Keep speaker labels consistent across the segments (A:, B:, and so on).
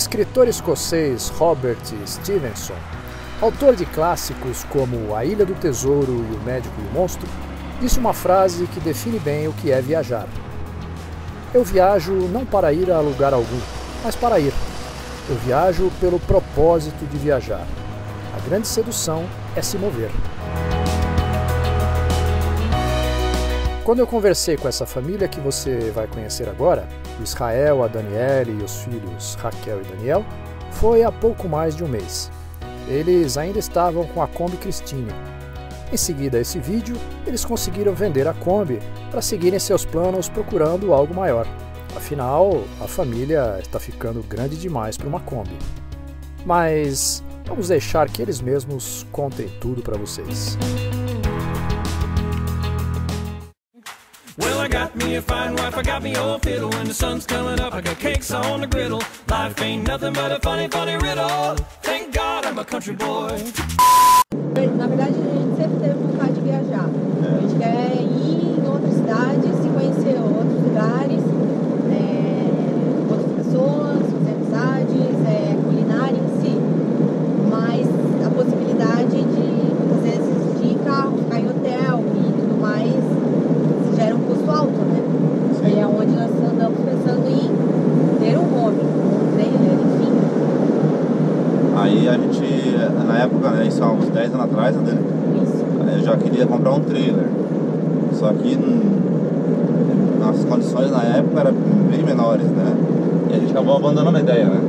A: escritor escocês Robert Stevenson, autor de clássicos como A Ilha do Tesouro e O Médico e o Monstro, disse uma frase que define bem o que é viajar. Eu viajo não para ir a lugar algum, mas para ir. Eu viajo pelo propósito de viajar. A grande sedução é se mover. Quando eu conversei com essa família que você vai conhecer agora, o Israel, a Daniele e os filhos Raquel e Daniel, foi há pouco mais de um mês. Eles ainda estavam com a Kombi Christine. Em seguida a esse vídeo, eles conseguiram vender a Kombi para seguirem seus planos procurando algo maior. Afinal, a família está ficando grande demais para uma Kombi. Mas vamos deixar que eles mesmos contem tudo para vocês. Got me a fine wife, I got me old fiddle. When the sun's coming up, I got cakes on the griddle. Life ain't nothing but a funny, funny riddle. Thank God I'm a country boy.
B: 10 anos atrás, né,
C: Isso.
B: eu já queria comprar um trailer. Só que hum, as condições na época eram bem menores, né? E a gente acabou abandonando a ideia, né?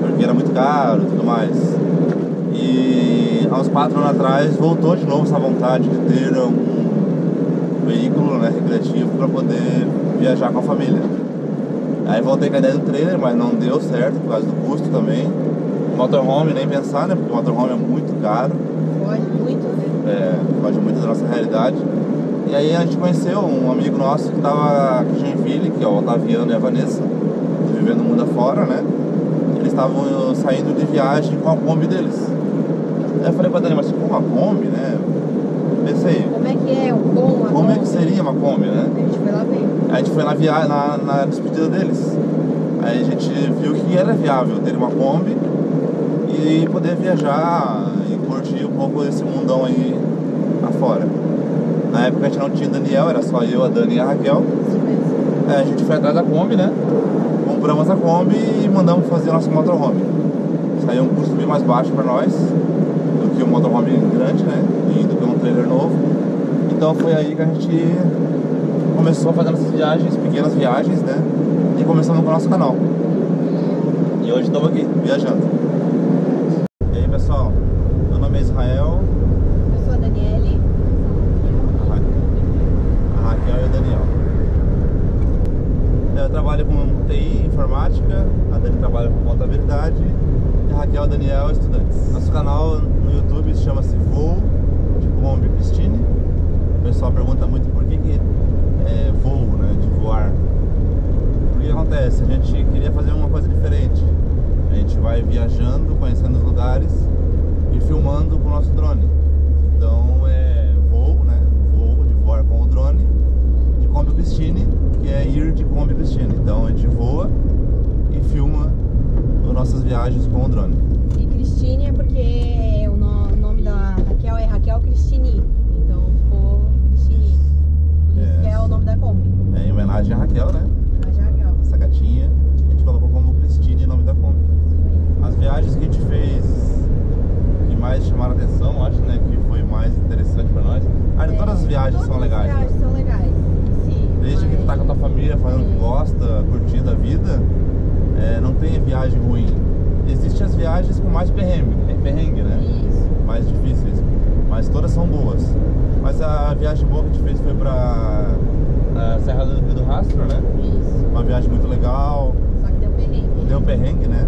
B: Porque era muito caro e tudo mais. E há uns 4 anos atrás voltou de novo essa vontade de ter um veículo né, recreativo para poder viajar com a família. Aí voltei com a ideia do trailer, mas não deu certo por causa do custo também. Motorhome nem pensar, né? Porque o motorhome é muito caro.
C: Foge muito, né?
B: é, foge muito da nossa realidade. E aí a gente conheceu um amigo nosso que estava aqui em Joinville, que é o Otaviano e a Vanessa, vivendo o mundo afora, né? Eles estavam saindo de viagem com a Kombi deles. Aí eu falei pra Dani, mas com uma Kombi, né? Pensei,
C: Como é que é o com a
B: como é que seria uma Kombi, né?
C: A gente foi lá ver.
B: Aí a gente foi na, via... na, na despedida deles. Aí a gente viu que era viável ter uma Kombi e poder viajar e curtir um pouco desse mundão aí afora. Na época a gente não tinha Daniel, era só eu, a Dani e a Raquel. Aí a gente foi atrás da Kombi, né? Compramos a Kombi e mandamos fazer nosso motorhome. Saiu um custo bem mais baixo para nós do que um motorhome grande, né? E do que um trailer novo. Então foi aí que a gente começou fazendo essas viagens, pequenas viagens, né? E começamos com o nosso canal. E hoje estamos aqui, viajando. Pessoal, meu nome é Israel,
C: Eu sou a Daniele.
B: a Ra- a Raquel e o Daniel. Eu trabalho com TI, informática, a Dani trabalha com contabilidade e a Raquel e o Daniel estudantes. Nosso canal no YouTube chama-se Voo de Kombi Christine. O pessoal pergunta muito por que, que é voo, né, de voar. Porque que acontece? A gente queria fazer uma coisa diferente. A gente vai viajando, conhecendo os lugares e filmando com o nosso drone. Então é voo, né? Voo de voar com o drone de Kombi Christine, que é ir de Kombi Christine. Então a gente voa e filma as nossas viagens com o drone.
C: E Cristine é porque o no- o nome da Raquel é Raquel Cristini. Então ficou Cristini. Por isso
B: É.
C: que é o nome da Kombi.
B: É em homenagem à Raquel, né?
C: Mas é Raquel.
B: Essa gatinha, a gente colocou como Christine em nome da Kombi. As viagens que a gente fez que mais chamaram atenção, acho, né, que foi mais interessante pra nós. Ah,
C: É,
B: todas as viagens
C: todas
B: são
C: as
B: legais. né?
C: viagens são legais. Sim.
B: Desde que tu tá com a tua família fazendo o que
C: Sim.
B: gosta, curtindo a vida, é, não tem viagem ruim. Existem as viagens com mais perrengue, perrengue, né?
C: Isso.
B: Mais difíceis. Mas todas são boas. Mas a viagem boa que a gente fez foi pra a Serra do Rio do Rastro, né?
C: Isso.
B: Uma viagem muito legal.
C: Só que deu perrengue.
B: Deu perrengue, né?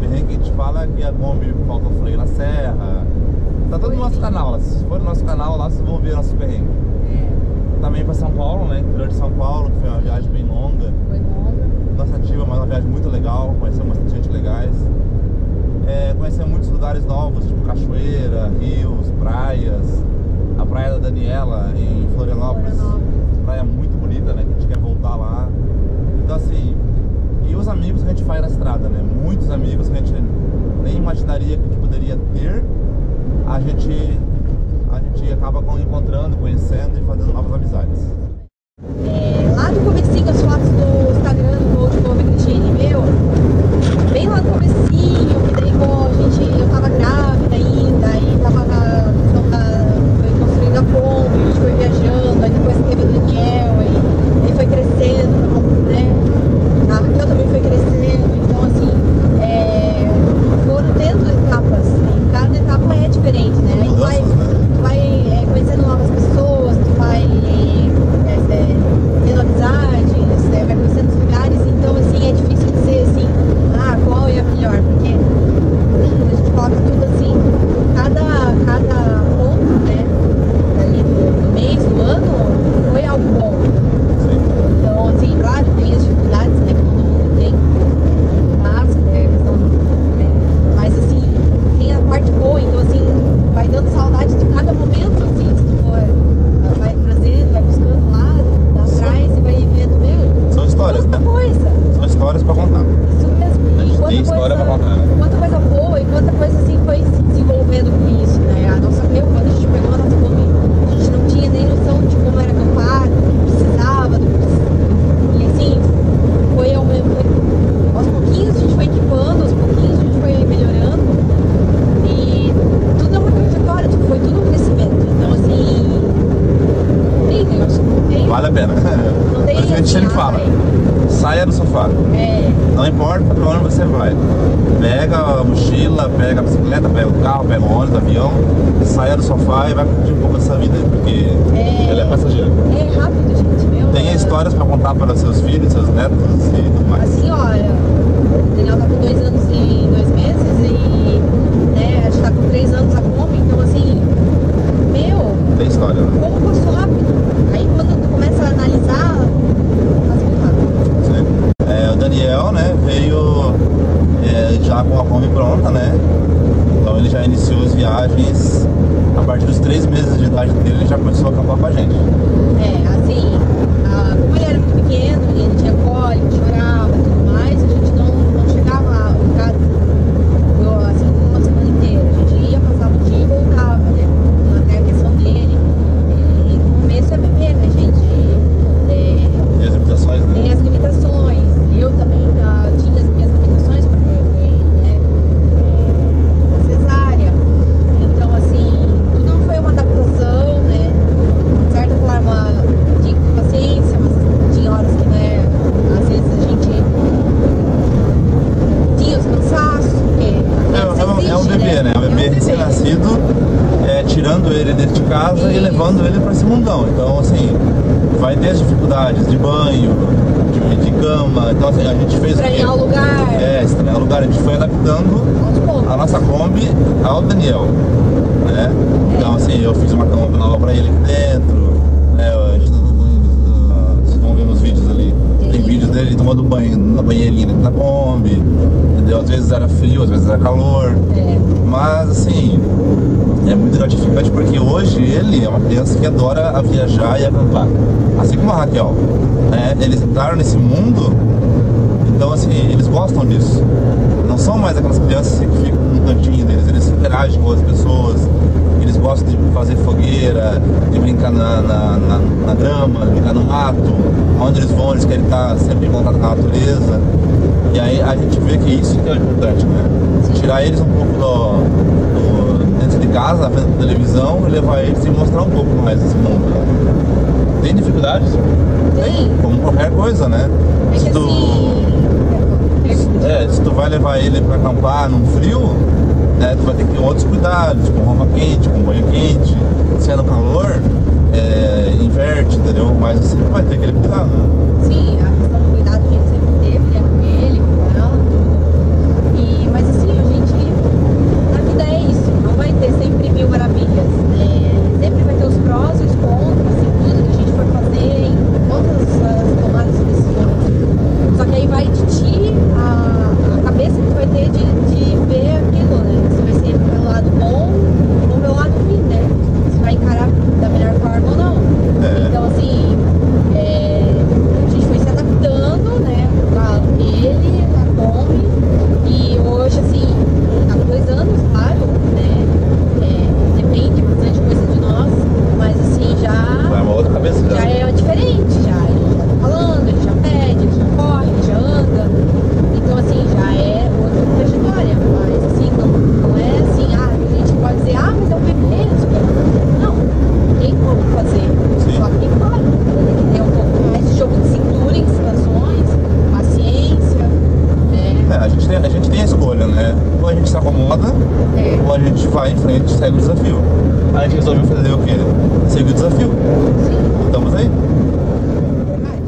B: Perrengue gente fala que a Kombi faltou freio na serra. Tá todo no nosso canal. Se for no nosso canal lá, vocês vão ver nossos perrengues.
C: É,
B: Também pra São Paulo, né? Interior de São Paulo, que foi uma viagem bem longa.
C: foi longa.
B: Cansativa, mas uma viagem muito legal. Conhecemos bastante gente legais. É, conhecemos muitos lugares novos, tipo cachoeira, rios, praias. A praia da Daniela em Florianópolis.
C: Florianópolis.
B: Ônibus, o avião, saia do sofá e vai curtir um pouco dessa vida, porque
C: É.
B: ela é passageira.
C: é rápido, gente, meu.
B: Tenha histórias pra contar para seus filhos, seus netos e tudo mais.
C: Assim, olha, o Daniel tá com dois anos e dois meses e né, a gente tá com três anos a Kombi, então assim, meu,
B: Tem história, né?
C: como passou rápido. Aí quando tu começa a analisar, passa muito rápido.
B: Sim. É, o Daniel, né, veio é, já com a Kombi pronta, né? Então ele já iniciou as viagens. A partir dos três meses de idade dele, ele já começou a acampar com a gente.
C: É, assim, como ele era muito pequeno, ele tinha cólica, chorava e tudo mais, a gente não, não chegava a ficar eu, assim, uma semana inteira. A gente ia, passava o dia e voltava, né? Até a questão dele. É, no começo é bebê, né, gente? É,
B: E as limitações, né?
C: tem as limitações. Eu também ah, tinha as minhas limitações porque eu fui né, é, cesárea. Então, assim, tudo não foi uma adaptação, né? De certa forma, tinha que ter paciência, mas tinha horas que, né, às vezes a gente tinha os cansaços, porque a
B: É,
C: criança
B: é um, é um
C: exige,
B: bebê, né? É um bebê recém-nascido, é, tirando ele dentro de casa e levando ele para esse mundão. Então, assim, vai ter as dificuldades de banho, de, de cama. Então, assim, a gente fez?
C: Estranhar o lugar,
B: É, estranhar o lugar. A gente foi adaptando a nossa Kombi ao Daniel, né? Então, assim, eu fiz uma cama nova pra ele aqui dentro, né? A gente, uh, vocês vão ver nos vídeos ali. Tem vídeos dele tomando banho na banheirinha da Kombi, vezes era frio, às vezes era calor.
C: É,
B: Mas assim, é muito gratificante porque hoje ele é uma criança que adora a viajar e acampar. Assim como a Raquel. Né? Eles entraram nesse mundo, então assim, eles gostam disso. Não são mais aquelas crianças que ficam no cantinho deles, eles interagem com outras pessoas, eles gostam de fazer fogueira, de brincar na, na, na, na grama, brincar no mato, onde eles vão, eles querem estar sempre em contato com a natureza. E aí a gente vê que isso que é importante, né? Tirar eles um pouco do, do- dentro de casa, vendo televisão, e levar eles e mostrar um pouco mais desse mundo. né? Tem dificuldades?
C: tem.
B: Como qualquer coisa, né?
C: É
B: Se tu-
C: assim.
B: é, se tu vai levar ele pra acampar num frio, né, tu vai ter que ter outros cuidados, com roupa quente, com banho quente. Se é no calor, é, inverte, entendeu? Mas você vai ter aquele cuidado, né?
C: Sim, a questão do cuidado a gente sempre teve, né, com ele, com ela, tudo. E, mas assim, a gente, na vida é isso, não vai ter sempre mil maravilhas. né? sempre vai ter os prós e os contras em tudo que a gente for fazer, em todas as tomadas de decisões. Só que aí vai de ti a, a cabeça que tu vai ter de, de ver aquilo, né? Se vai ser pelo lado bom ou pelo lado ruim, né? Se vai encarar da melhor forma ou não.
B: É.
C: Então, assim, é, a gente foi se adaptando
B: roda, Ou a gente vai em frente e segue o desafio. Aí a gente resolveu fazer o quê? Seguir o desafio.
C: Sim,
B: Estamos aí.
C: verdade.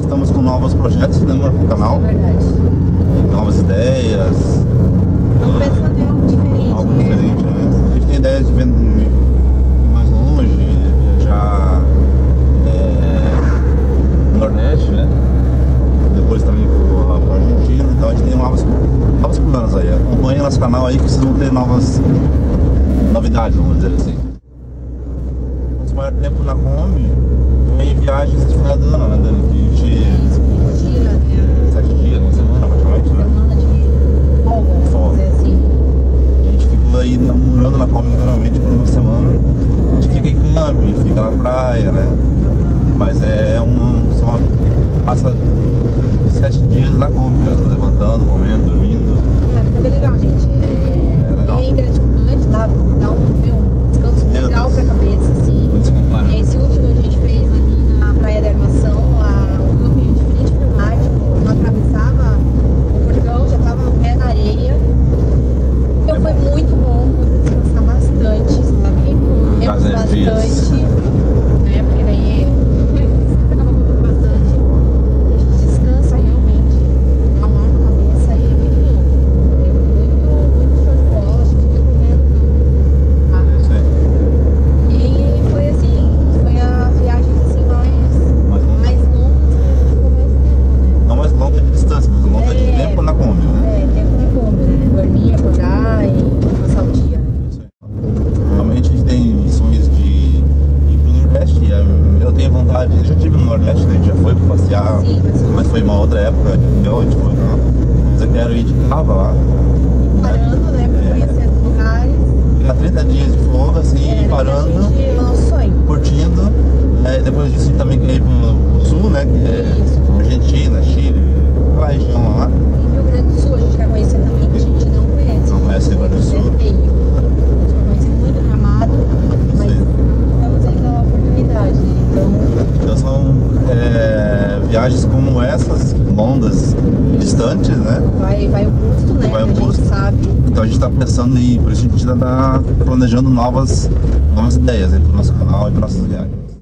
B: Estamos com novos projetos né, no canal,
C: verdade.
B: novas ideias,
C: Estamos pensando em algo diferente.
B: algo
C: né?
B: diferente, né? A gente tem ideia de ver mais longe, viajar é, no Nordeste, né? Depois também pro, pro Argentina, então a gente tem novos, planos aí. Acompanhe nosso canal aí que vocês vão ter novas novidades, vamos dizer assim. Nosso maior tempo na Kombi foi em viagens de final do ano, né, Dani? Que
C: que tira, né?
B: sete dias, uma semana praticamente, né?
C: De folga, dizer assim.
B: A gente ficou aí morando na Kombi normalmente por uma semana. A gente fica em camping, fica na praia, né? Mas é um. Só passa sete dias na Kombi, né? levantando, comendo, dormindo.
C: É, legal, gente. É,
B: É
C: bem gratificante, dá, dá um, meu, um descanso
B: Meu
C: legal
B: Deus.
C: pra cabeça, assim.
B: Muito completo.
C: E esse último que a gente fez ali na Praia da Armação, a, o campinho de frente pro mar, tipo, não atravessava o portão, já tava no pé na areia. Então foi muito bom, pude descansar bastante, sabe? Comemos
B: Casa de dias.
C: bastante, né? Porque daí sempre acaba comendo bastante. E a gente descansa realmente, dá um ar na cabeça e é muito bom. É muito, muito show de bola, a gente recomendo também. tá?
B: É isso aí.
C: E foi assim, foi a viagem assim mais,
B: Mas não,
C: mais longa que a gente ficou mais tempo, né?
B: não mais longa de distância, mas longa de
C: É.
B: tempo na Kombi, né?
C: É, tempo na Kombi, né? Dormir, acordar e passar o dia.
B: Isso aí. Realmente a gente tem sonhos de ir pro Nordeste. e, eh, Eu tenho vontade, eu já tive no Nordeste, né? a gente já foi pra passear,
C: Sim, mas-
B: mas foi uma outra época, então a gente foi lá. Mas eu quero ir de carro lá.
C: Parando, né? Pra conhecer os lugares.
B: Ficar 30 dias de folga, assim,
C: É,
B: parando,
C: A gente, é o nosso sonho.
B: curtindo. Né? Depois disso também quer ir pro sul, né? Que é. Argentina, Chile, aquela região lá.
C: E Rio Grande do Sul a gente quer conhecer também, que a gente não conhece.
B: Não conhece Rio Grande do Sul.
C: É feio. Oportunidade. Então,
B: Então são é, viagens como essas, longas, distantes, né?
C: vai, vai o custo, né?
B: Vai o
C: que
B: custo. Então a gente está pensando em, por isso a gente ainda está planejando novas, novas ideias para o nosso canal e para nossas viagens.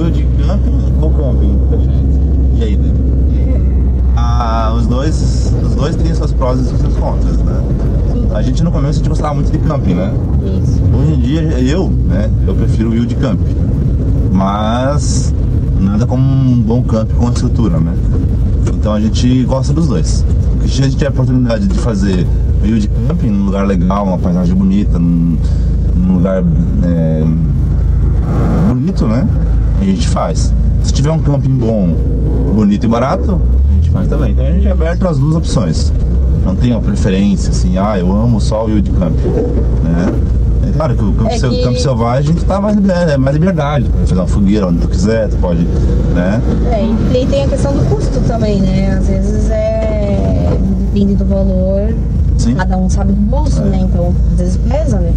B: Eu de camping ou camping, gente? E aí, Dani? Ah, os dois, os dois têm seus prós e seus contras, né? A gente no começo a gente gostava muito de camping, né?
C: Isso.
B: Hoje em dia eu, né, eu prefiro o de camp. Mas nada como um bom camp com estrutura, né? Então a gente gosta dos dois. Porque se a gente tem a oportunidade de fazer o de camping num lugar legal, uma paisagem bonita, num, num lugar é, bonito, né? A gente faz. Se tiver um camping bom, bonito e barato, a gente faz também. Então a gente é aberto às duas opções. Não tem uma preferência assim, ah, eu amo só o de camp, né? É claro que o campo,
C: É que-
B: campo selvagem tu tá mais, liber- é mais liberdade, tu pode fazer uma fogueira onde tu quiser, tu pode, né?
C: É, e tem a questão do custo também, né? Às vezes é. Depende do valor,
B: Sim.
C: cada um sabe do bolso,
B: É.
C: né? Então, às vezes pesa, né?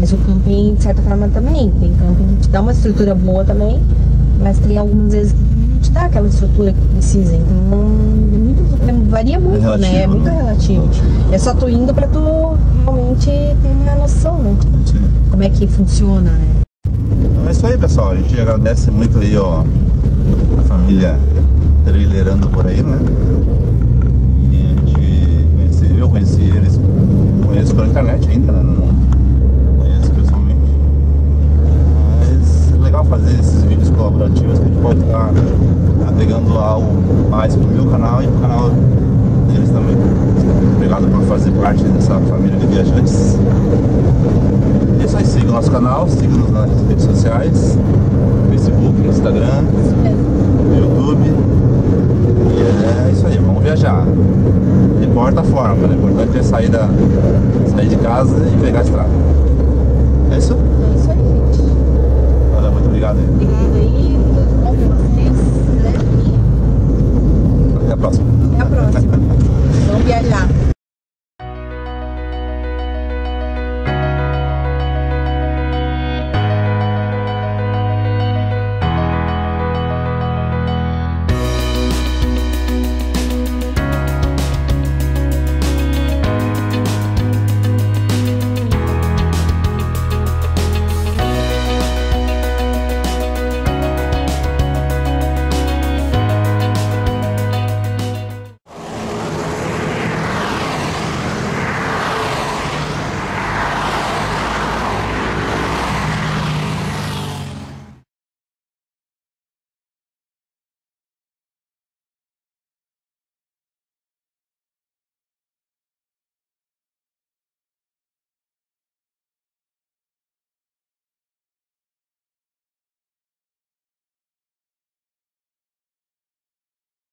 C: Mas o camping, de certa forma, também. Tem camping que te dá uma estrutura boa também, mas tem algumas vezes que não te dá aquela estrutura que precisa. Então, é muito, é- varia muito,
B: relativo,
C: né? É muito
B: né?
C: relativo.
B: Relativo.
C: É só tu indo pra tu realmente ter uma noção, né?
B: Sim.
C: Como é que funciona, né?
B: Então é isso aí, pessoal. A gente agradece muito aí, ó, a família trailerando por aí, né? E a gente conhece, eu conheci conheço pela internet ainda, né? Não conheço pessoalmente. Mas é legal fazer esses vídeos colaborativos que a gente pode estar agregando algo mais pro meu canal e pro canal deles também. Obrigado por fazer parte dessa família de viajantes. É isso aí, siga o nosso canal, siga-nos nas redes sociais, Facebook, Instagram,
C: mesmo.
B: YouTube. E é isso aí, vamos viajar. Não importa a forma, né? O importante é sair, da, sair de casa e pegar a estrada. É isso?
C: É isso aí, gente.
B: Valeu, muito obrigado aí.
C: Obrigada aí,